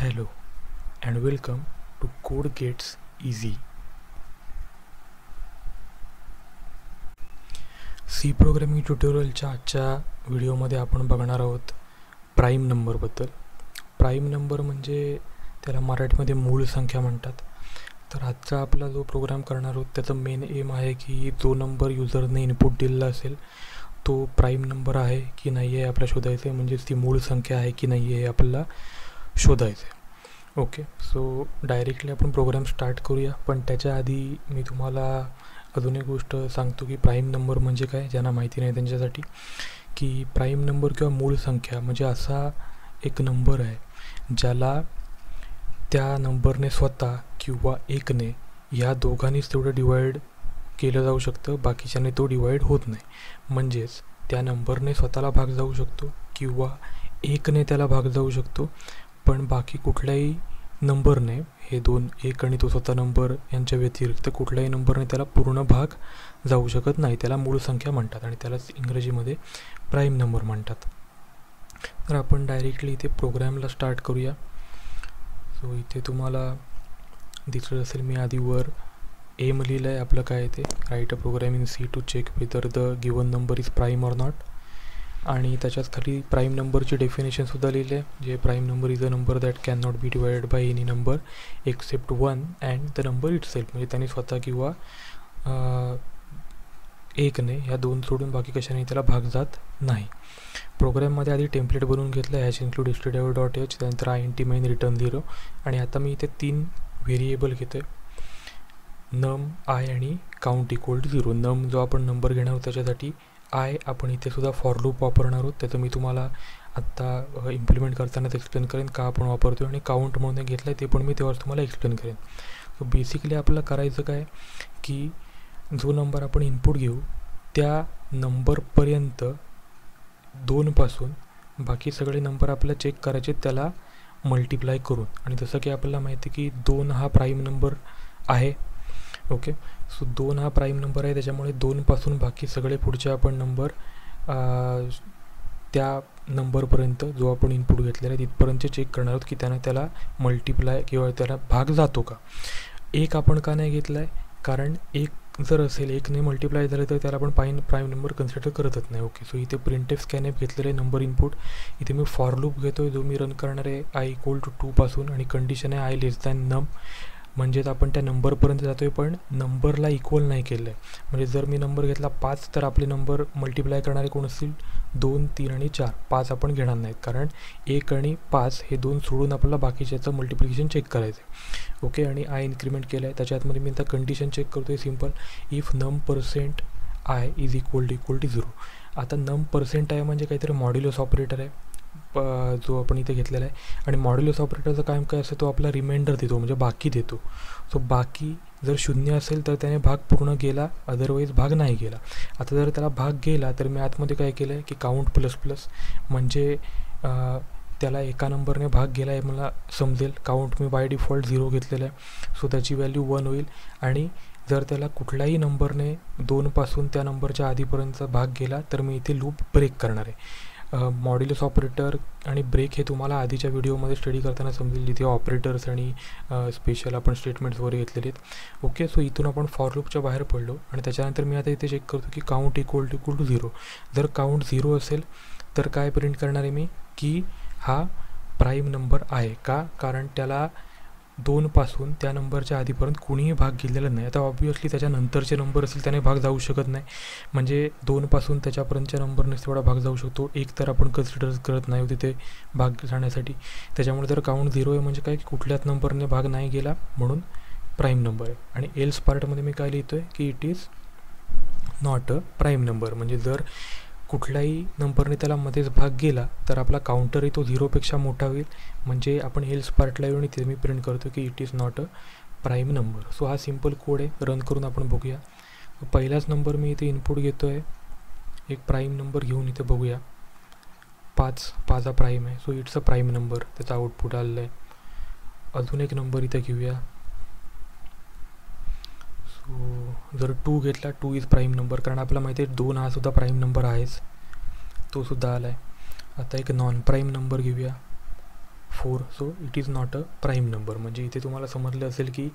Hello and welcome to Code Gets Easy. C programming ट्युटोरियलच्या आजच्या व्हिडिओमध्ये आपण बघणार आहोत प्राईम नंबरबद्दल प्राईम नंबर म्हणजे त्याला मराठीमध्ये मूळ संख्या म्हणतात. तर आजचा आपला जो प्रोग्राम करणार आहोत त्याचं मेन एम आहे की जो नंबर युजरने इनपुट दिलेला असेल तो प्राईम नंबर आहे की नाही आहे आपल्याला शोधायचं आहे म्हणजेच ती मूळ संख्या आहे की नाही आहे आपल्याला शोधायचं. आहे ओके सो डायरेक्टली आपण प्रोग्राम स्टार्ट करूया. पण त्याच्या आधी मी तुम्हाला अजून एक गोष्ट सांगतो की प्राईम नंबर म्हणजे काय ज्यांना माहिती नाही त्यांच्यासाठी. की प्राईम नंबर किंवा मूळ संख्या म्हणजे असा एक नंबर आहे ज्याला त्या नंबरने स्वतः किंवा एकने या दोघांनीच तेवढं डिवाईड केलं जाऊ शकतं बाकीच्याने तो डिवाईड होत नाही. म्हणजेच त्या नंबरने स्वतःला भाग जाऊ शकतो किंवा एकने त्याला भाग जाऊ शकतो. पण बाकी कुठल्याही नंबरने हे दोन एक आणि तो स्वतः नंबर यांच्या व्यतिरिक्त कुठल्याही नंबरने त्याला पूर्ण भाग जाऊ शकत नाही. त्याला मूळ संख्या म्हणतात आणि त्यालाच इंग्रजीमध्ये प्राईम नंबर म्हणतात. तर आपण डायरेक्टली इथे प्रोग्रॅमला स्टार्ट करूया. सो इथे तुम्हाला दिसत असेल मी आधी वर एम लिहिलं आहे आपलं काय ते. Write a program in C to check whether the given number is prime or not आणि त्याच्यात खाली प्राईम नंबरची डेफिनेशनसुद्धा लिहिले आहे. जे prime number is a number that can not be divided by any number except one and the number itself म्हणजे त्यांनी स्वतः किंवा एकने दोन सोडून बाकी कशाने त्याला भाग जात नाही. प्रोग्रॅममध्ये आधी टेम्पलेट बनवून घेतलं हॅश इन्क्लूड एस्टेडेवर डॉट एच त्यानंतर I N T main return आणि आता मी इथे तीन व्हेरिएबल घेतो आहे नम आय आणि count equal to zero num जो आपण नंबर आहोत त्याच्यासाठी आय आपण इथे सुद्धा फॉर लूप वापरणार आहोत. त्याचं मी तुम्हाला आत्ता इम्प्लिमेंट करतानाच एक्सप्लेन करेन का आपण वापरतो आणि काउंट म्हणून घेतलं आहे ते पण मी तेव्हाच तुम्हाला एक्सप्लेन करेन. सो बेसिकली आपल्याला करायचं काय की जो नंबर आपण इनपुट घेऊ त्या नंबरपर्यंत दोनपासून बाकी सगळे नंबर आपल्याला चेक करायचे त्याला मल्टिप्लाय करून. आणि जसं की आपल्याला माहिती आहे की दोन हा प्राईम नंबर आहे. ओके सो दोन हा प्राईम नंबर आहे, त्याच्यामुळे दोनपासून बाकी सगळे पुढचे आपण नंबर त्या नंबरपर्यंत जो आपण इनपुट घेतलेला तिथपर्यंत चेक करणार आहोत की त्यानं त्याला भाग जातो का. एक आपण का नाही घेतला आहे एक जर असेल, एकने मल्टिप्लाय झालं तर त्याला आपण नंबर कन्सिडर करतच नाही. ओके सो इथे प्रिंटेफ स्कॅनएप घेतलेलं आहे नंबर इनपुट इथे मी फॉर लूप घेतो जो मी रन करणार आहे आय इक्वल टू टूपासून आणि कंडिशन आहे आय लेस दॅन नम म्हणजेच त्या नंबरपर्यंत जातो आहे पण नंबरला इक्वल नाही आहे म्हणजे जर मी नंबर घेतला पाच, तर नंबर मल्टिप्लाय कोण असतील? दोन, तीन आणि चार. पाच आपण घेणार नाहीत, कारण एक आणि हे दोन सोडून आपल्याला बाकीच्याचं मल्टिप्लिकेशन चेक करायचं आहे ओके आय इन्क्रीमेंट आहे त्याच्यातमध्ये मी आता कंडिशन चेक करतो simple if num percent I is equal to equal to zero आता नम पर्सेंट आहे म्हणजे काहीतरी मॉड्युलस ऑपरेटर आहे. जो आपण इथे घेतलेला आहे. आणि मॉड्युलस ऑपरेटरचं काम काय असतं तो आपला रिमाइंडर देतो, म्हणजे बाकी देतो. सो बाकी जर शून्य असेल, तर भाग पूर्ण गेला अदरवाईज भाग नाही गेला आता जर त्याला भाग गेला, तर मी आतमध्ये काय केलं की काउंट प्लस प्लस म्हणजे एका नंबरने भाग गेला आहे मला समजेल. काउंट मी बाय डिफ़ॉल्ट झिरो घेतलेलं आहे. सो वन होईल. आणि जर त्याला कुठल्याही नंबरने दोनपासून त्या नंबरच्या आधीपर्यंत भाग गेला, तर मी इथे लूप ब्रेक करणार आहे. मॉड्युलस ऑपरेटर आणि ब्रेक हे तुम्हाला आधीच्या व्हिडिओमध्ये स्टडी करताना समजेल, जिथे ऑपरेटर्स आणि स्पेशल आपण स्टेटमेंट्स वगैरे घेतलेले आहेत. ओके सो इथून आपण फॉर लूपच्या बाहेर पडलो आणि त्याच्यानंतर मी आता इथे चेक करतो की count equal to equal to zero जर काउंट झिरो असेल, तर काय प्रिंट करणार आहे मी? की हा प्राईम नंबर आहे. का? कारण त्याला दोनपासून त्या नंबरच्या आधीपर्यंत कुणीही भाग गेलेला नाही. आता ऑब्वियसली त्याच्यानंतरचे नंबर असेल त्याने भाग जाऊ शकत नाही. म्हणजे दोनपासून त्याच्यापर्यंतच्या नंबरनेच तेवढा भाग जाऊ शकतो. एक तर कन्सिडर करत नाही तिथे भाग त्याच्यामुळे जर काउंट झिरो आहे म्हणजे काय? की कुठल्याच नंबरने भाग नाही गेला म्हणून प्राईम नंबर आहे. आणि एल्स पार्टमध्ये मी काय लिहितो आहे की it is not a prime number म्हणजे जर कुठल्याही नंबरने त्याला मध्येच भाग गेला, तर आपला काउंटरही तो झिरोपेक्षा मोठा होईल. म्हणजे आपण हेल्स पार्टला येऊन इथे मी प्रिंट करतो की it is not a prime number so हा सिम्पल कोड आहे. रन करून आपण बघूया. पहिलाच नंबर मी इथे इनपुट घेतो आहे एक प्राईम नंबर घेऊन इथे बघूया. पाच पाच हा प्राईम आहे. So it's a prime number त्याचा आउटपुट आलेलं आहे. अजून एक नंबर इथे घेऊया. सो जर टू घेतला, टू इज़ प्राईम नंबर कारण आपल्याला माहिती आहे, दोन हा सुद्धा प्राईम नंबर आहेच. तो आला आहे आता एक नॉन प्राईम नंबर घेऊया. Four so it is not a prime number म्हणजे इथे तुम्हाला समजलं असेल की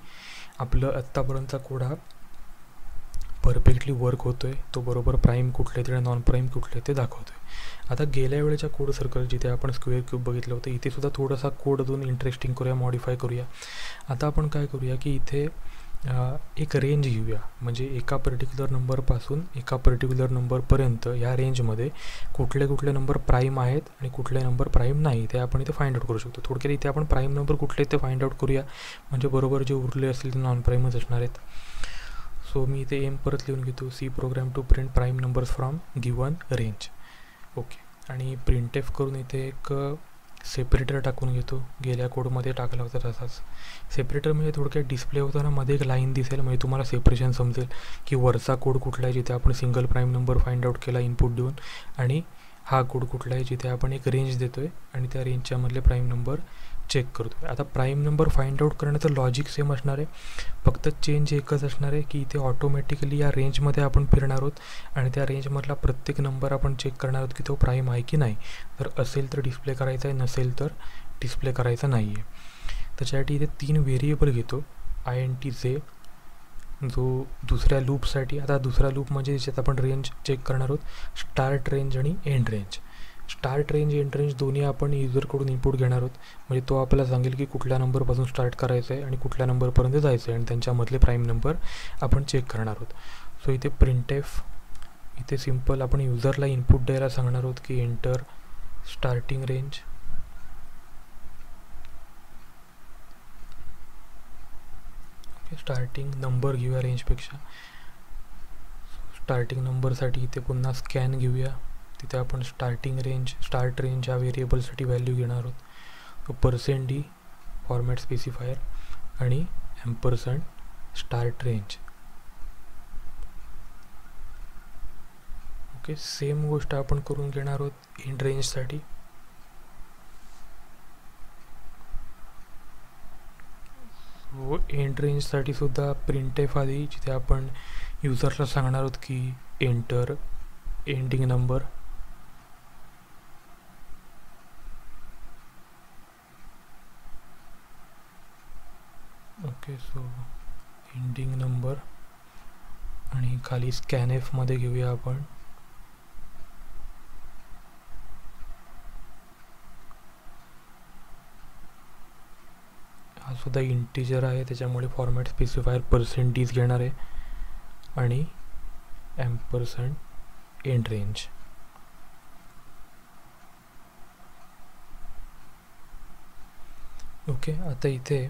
आपलं आत्तापर्यंतचा कोड हा परफेक्टली वर्क होतो आहे तो बरोबर प्राईम कुठले ते नॉन प्राईम कुठले ते दाखवतो आहे आता गेल्या वेळेच्या कोड सर्कल जिथे आपण स्क्वेअर क्यूब बघितलं होतं, इथे सुद्धा थोडासा कोड अजून इंटरेस्टिंग करूया मॉडिफाय करूया. आता आपण काय करूया की इथे एक रेंज घेऊया. म्हणजे एका पर्टिक्युलर नंबरपासून एका पर्टिक्युलर नंबरपर्यंत ह्या रेंजमध्ये कुठले कुठले नंबर प्राईम आहेत आणि कुठले नंबर प्राईम नाही, ते आपण इथे फाइंड आउट करू शकतो. थोडक्यात इथे आपण प्राईम नंबर कुठले ते फाइंड आउट करूया. म्हणजे बरोबर जे उरले असतील ते नॉन प्राईमच असणार आहेत. सो मी इथे एम परत लिहून घेतो. C program to print prime numbers from given range okay आणि प्रिंट एफ़ करून इथे एक सेपरेटर टाकून घेतो. गेल्या कोडमध्ये टाकला होता तसाच. सेपरेटर म्हणजे थोडक्यात डिस्प्ले होताना मध्ये एक लाईन दिसेल म्हणजे तुम्हाला सेपरेशन समजेल की वरचा कोड कुठला आहे जिथे आपण single prime number find out केला इनपुट देऊन आणि हा कोड कुठला आहे जिथे आपण एक रेंज देतो आहे आणि त्या रेंजच्यामधले प्राईम नंबर चेक करतो आता प्राईम नंबर फाइंड आउट करण्याचं लॉजिक सेम असणार आहे. फक्त चेंज एकच असणार आहे की इथे ऑटोमॅटिकली या रेंजमध्ये आपण फिरणार आहोत आणि प्रत्येक नंबर आपण चेक करणार आहोत की तो प्राईम आहे की नाही. जर असेल तर डिस्प्ले करायचा आहे, नसेल तर डिस्प्ले करायचा नाही आहे त्याच्यासाठी इथे तीन व्हेरिएबल घेतो. आय एन टी जे जो दुसऱ्या लूपसाठी आता दुसरा लूप म्हणजे ज्याच्यात आपण रेंज चेक करणार आहोत. स्टार्ट रेंज आणि end range start range end range दोन्ही आपण युजरकडून इनपुट घेणार आहोत. म्हणजे तो आपल्याला सांगेल की कुठल्या नंबरपासून स्टार्ट करायचं आहे आणि कुठल्या नंबरपर्यंत जायचं आहे आणि त्यांच्यामधले प्राईम नंबर आपण चेक करणार आहोत. सो इथे प्रिंट एफ इथे सिंपल आपण युजरला इनपुट द्यायला सांगणार आहोत की enter starting range starting number घेऊया रेंजपेक्षा स्टार्टिंग नंबरसाठी इथे पुन्हा स्कॅन घेऊया. तिथे आपण स्टार्टिंग रेंज स्टार्ट रेंज या व्हेरिएबलसाठी व्हॅल्यू घेणार आहोत. तो पर्सेंट डी फॉर्मॅट स्पेसिफायर आणि ampersand start range okay same गोष्ट आपण करून घेणार आहोत एंड रेंजसाठी व एंड रेंजसाठी सुद्धा प्रिंट एफ आधी जिथे आपण युजरला सांगणार आहोत की enter ending number okay so ending number खाली स्कॅन एफमध्ये घेऊया आपण. हा सुद्धा इंटिजर आहे, त्याच्यामुळे फॉर्मॅट स्पेसिफायर पर्सेंटेज घेणार आहे आणि एम्परसेंट एंड रेंज ओके आता इथे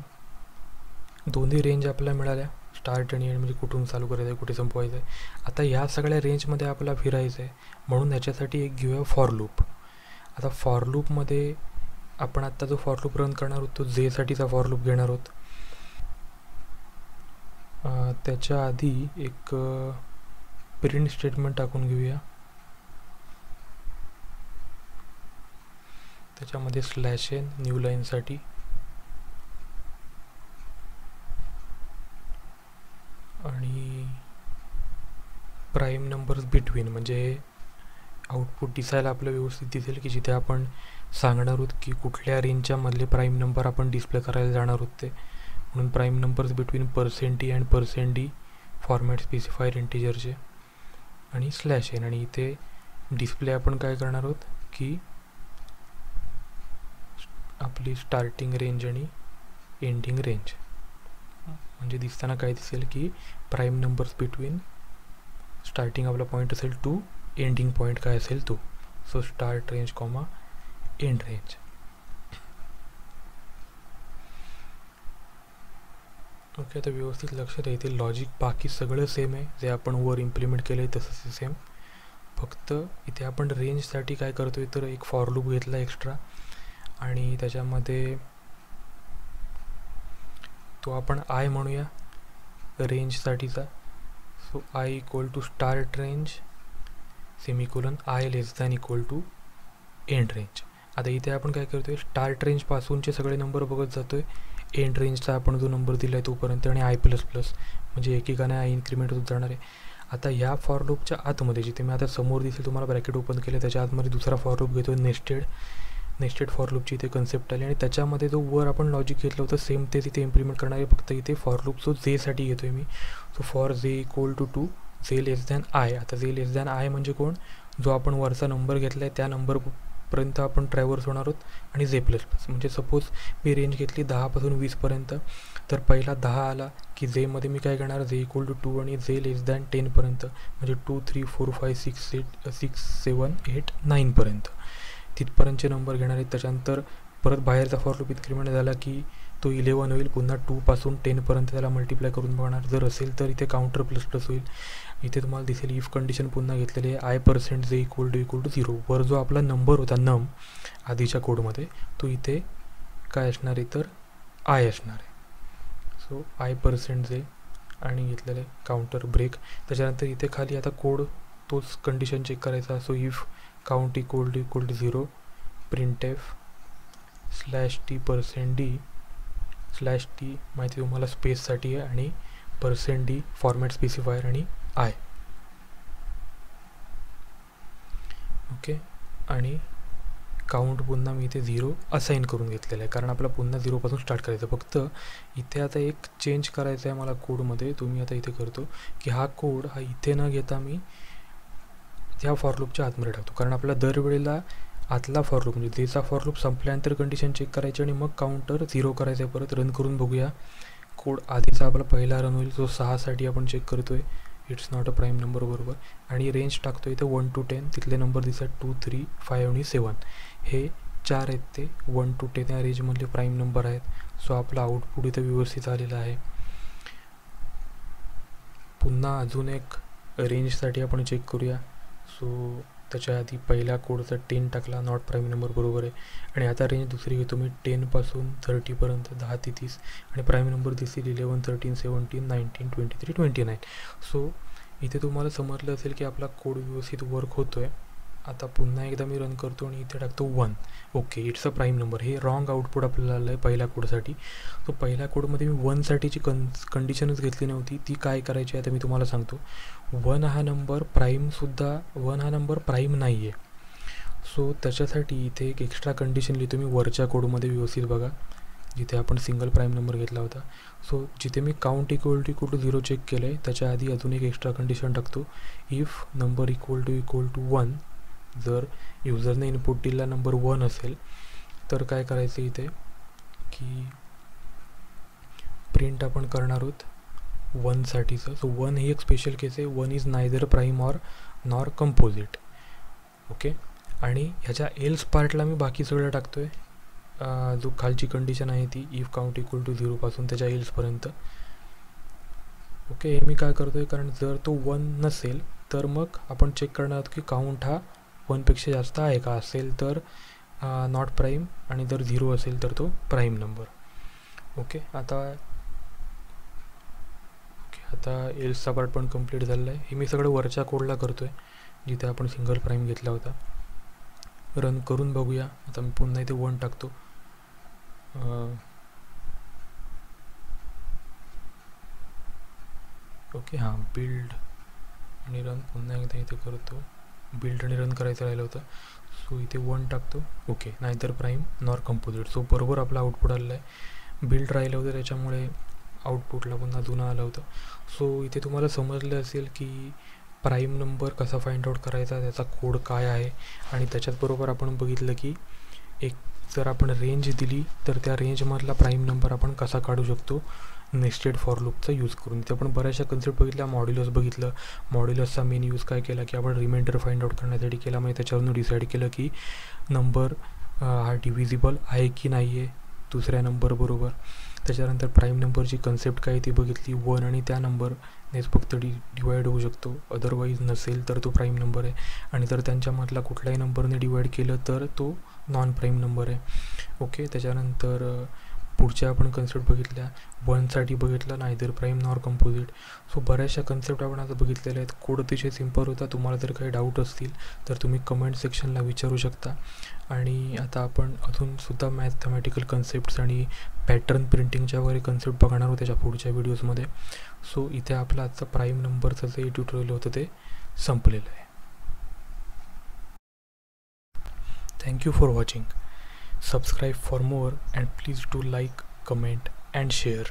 दोन्ही रेंज आपल्याला मिळाल्या. स्टार्ट आणि एंड म्हणजे कुठून चालू करायचं आहे कुठे संपवायचं आहे आता या सगळ्या रेंजमध्ये आपल्याला फिरायचं आहे म्हणून ह्याच्यासाठी एक घेऊया फॉर लूप आता फॉर लूपमध्ये आपण आत्ता जो फॉर लूप रन करणार आहोत तो जेसाठीचा फॉर लूप घेणार आहोत. त्याच्या आधी एक प्रिंट स्टेटमेंट टाकून घेऊया. त्याच्यामध्ये स्लॅश एन न्यू लाईनसाठी आणि प्राईम नंबर्स बिटवीन म्हणजे आउटपुट दिसायला आपलं व्यवस्थित दिसेल की जिथे आपण सांगणार आहोत की कुठल्या रेंजच्या मधले प्राईम नंबर आपण डिस्प्ले करायला जाणार आहोत ते. म्हणून prime numbers between percent D and percent D format specifier इंटिजरचे आणि स्लॅश एन आणि इथे डिस्प्ले आपण काय करणार आहोत की आपली स्टार्टिंग रेंज आणि एंडिंग रेंज म्हणजे दिसताना काय दिसेल की प्राईम नंबर्स बिटवीन स्टार्टिंग आपला पॉईंट असेल टू एंडिंग पॉईंट काय असेल तो so start range comma end range okay आता व्यवस्थित लक्षात येते लॉजिक बाकी सगळं सेम आहे जे आपण वर इम्प्लिमेंट केलं आहे तसंच सेम फक्त इथे आपण रेंजसाठी काय करतो तर एक फॉर लूप घेतला एक्स्ट्रा आणि त्याच्यामध्ये तो आपण आय म्हणूया रेंजसाठीचा so I equal to start range semicolon I less than equal to end range आता इथे आपण काय करतो आहे स्टार्ट रेंजपासूनचे सगळे नंबर बघत जातो आहे एंड रेंजचा आपण जो नंबर दिला आहे तोपर्यंत आणि आय प्लस प्लस म्हणजे एकेकाने आय इन्क्रीमेंट होत जाणार आहे. आता ह्या फॉर लूपच्या आतमध्ये जिथे मी आता समोर दिसेल तुम्हाला ब्रॅकेट ओपन केलं त्याच्या आतमध्ये दुसरा फॉर लूप घेतो नेस्टेड नेस्टेड फॉर लूपची इथे कन्सेप्ट आली आणि जो वर आपण लॉजिक घेतलं होतं सेम ते तिथे इम्प्लिमेंट करणार आहे फक्त इथे फॉर लूप जो जेसाठी घेतो आहे मी. So for J equal to two J less than I आता जे लेस दॅन आय म्हणजे कोण? जो आपण वरचा नंबर घेतला आहे त्या नंबरपर्यंत आपण ट्रॅव्हर्स होणार जे प्लस प्लस म्हणजे सपोज़ मी रेंज घेतली दहापासून वीसपर्यंत तर पहिला दहा आला की जेमध्ये मी काय करणार? जे इक्वल टू टू आणि जे लेस दॅन टेनपर्यंत म्हणजे two three four five six eight six seven eight नाईनपर्यंत तिथपर्यंतचे नंबर घेणार आहेत त्याच्यानंतर परत बाहेरचा फॉर लूप इन्क्रीमेंट झाला की तो इलेवन होईल, पुन्हा टूपासून टेनपर्यंत त्याला मल्टिप्लाय करून बघणार. जर असेल तर इथे काउंटर प्लस प्लस होईल. इथे तुम्हाला दिसेल इफ़ कंडिशन पुन्हा घेतलेली आहे. I percent J equal to equal to zero वर जो आपला नंबर होता नम आधीच्या कोडमध्ये तो इथे काय असणार आहे? तर आय असणार आहे. सो आय पर्सेंट जे आणि घेतलेलं काउंटर ब्रेक त्याच्यानंतर इथे खाली आता कोड तोच कंडिशन चेक करायचा. So if equal to equal to zero printf slash T percent D slash T माहिती तुम्हाला स्पेससाठी आहे आणि पर्सेंट डी फॉर्मॅट स्पेसिफायर आणि आय ओके आणि काउंट पुन्हा मी इथे झिरो असाईन करून घेतलेलं आहे. कारण आपला पुन्हा झिरोपासून स्टार्ट करायचं फक्त इथे आता एक चेंज करायचं आहे मला कोडमध्ये तुम्ही आता इथे करतो की हा कोड हा इथे न घेता मी त्या फॉरलूपच्या आतमध्ये टाकतो. कारण आपल्याला दरवेळेला आतला फॉरलूप म्हणजे देचा फॉरलूप संपल्यानंतर कंडिशन चेक करायची मग काउंटर करायचं आहे परत. रन करून बघूया. कोड आधीचा आपला पहिला रन होईल जो सहासाठी आपण चेक करतो it's not a prime number बरोबर. आणि रेंज टाकतो इथे वन टू टेन तिथले नंबर दिसतात टू थ्री फाय आणि सेवन हे चार आहेत ते. वन टू टेन या रेंजमधले प्राईम नंबर आहेत. सो आपलं आउटपुट इथं व्यवस्थित आलेलं आहे. पुन्हा अजून एक रेंजसाठी आपण चेक करूया. सो त्याच्या आधी पहिल्या कोडचा टेन टाकला नॉट प्राईम नंबर बरोबर आहे. आणि आता रेंज दुसरी घेतो मी टेनपासून थर्टीपर्यंत दहा ते तीस. आणि प्राईम नंबर दिसेल eleven thirteen seventeen nineteen twenty three twenty nine so इथे तुम्हाला समजलं असेल की आपला कोड व्यवस्थित वर्क होतो आहे आता पुन्हा एकदा मी रन करतो आणि टाकतो one okay it's a prime number hey wrong output आपल्याला आलं आहे पहिल्या कोडसाठी सो पहिल्या कोडमध्ये मी वनसाठीची कन कंडिशनच घेतली नव्हती, ती काय करायची आता मी तुम्हाला सांगतो. वन हा नंबर प्राईमसुद्धा वन हा नंबर प्राईम नाही आहे सो त्याच्यासाठी इथे एक एक्स्ट्रा कंडिशन लिहितो मी वरच्या कोडमध्ये व्यवस्थित बघा, जिथे आपण सिंगल प्राईम नंबर घेतला होता. सो जिथे मी count equal to equal to zero check आहे त्याच्या आधी अजून एक एक्स्ट्रा कंडिशन टाकतो. If number equal to equal to one जर युजरने इनपुट दिला नंबर वन असेल, तर काय करायचं इथे? की प्रिंट आपण करणार आहोत वनसाठीचं सो वन ही एक स्पेशल केस आहे. One is neither prime or nor composite okay आणि ह्याच्या एल्स पार्टला मी बाकी सगळं टाकतो आहे जो खालची कंडिशन आहे ती इफ़ काउंट इक्वल टू झिरोपासून त्याच्या एल्सपर्यंत ओके हे मी काय करतो कारण जर तो वन नसेल, तर मग आपण चेक आहोत की काउंट हा वनपेक्षा जास्त आहे का असेल तर नॉट प्राईम आणि जर झिरो असेल तर तो प्राईम नंबर ओके आता ओके आता एल्सचा पार्ट पण कंप्लीट झालेला आहे. हे मी सगळं वरच्या कोडला करतो आहे जिथे आपण सिंगल प्राईम घेतला होता. रन करून बघूया. आता मी पुन्हा इथे वन टाकतो. ओके हां बिल्ड आणि रन पुन्हा एकदा इथे करतो. बिल्ड रन करायचं राहिलं सो इथे वन टाकतो. ओके नाहीतर प्राईम नॉर कंपोजिट सो बरोबर आपला आउटपुट आलेलं आहे बिल्ड राहिलं होतं, त्याच्यामुळे आउटपुटला पुन्हा जुनं आलं होतं. सो इथे तुम्हाला समजलं असेल की प्राईम नंबर कसा फाइंड आउट करायचा, त्याचा कोड काय आहे? आणि त्याच्याचबरोबर आपण बघितलं की एक जर आपण रेंज दिली, तर त्या रेंजमधला प्राईम नंबर आपण कसा काढू शकतो? नेस्टेड फॉर लूपचा यूज़ करून. इथे आपण बऱ्याचशा कन्सेप्ट बघितल्या मॉड्युलस बघितलं. मॉड्युलसचा मेन यूज़ काय केला की आपण रिमाइंडर फाइंड आउट करण्यासाठी केला. म्हणजे त्याच्यावरून डिसाईड केलं की नंबर हा डिव्हिजिबल आहे की नाही आहे दुसऱ्या नंबरबरोबर त्याच्यानंतर प्राईम नंबरची कन्सेप्ट काय ती बघितली. वन आणि त्या नंबरनेच फक्त डि डिवाईड होऊ शकतो. अदरवाईज नसेल तर तो प्राईम नंबर आहे. आणि जर त्यांच्यामधला कुठल्याही नंबरने डिवाईड केलं तर तो नॉन प्राईम नंबर आहे. ओके त्याच्यानंतर पुढच्या आपण कन्सेप्ट बघितल्या. वनसाठी बघितलं, नाहीतर प्राईम नॉर कंपोजिट सो बऱ्याचशा कन्सेप्ट आपण आता बघितलेल्या कोड अतिशय सिम्पल होता. तुम्हाला जर काही डाऊट असतील, तर तुम्ही कमेंट सेक्शनला विचारू शकता. आता आपण अजूनसुद्धा मॅथमॅटिकल कन्सेप्ट्स पॅटर्न प्रिंटिंगच्या वगैरे कन्सेप्ट बघणार आहोत त्याच्या पुढच्या व्हिडिओजमध्ये सो इथे आपलं आजचं प्राईम नंबरचं जे ट्युटोरियल होतं ते संपलेलं आहे. Thank you for watching subscribe for more and please do like comment and share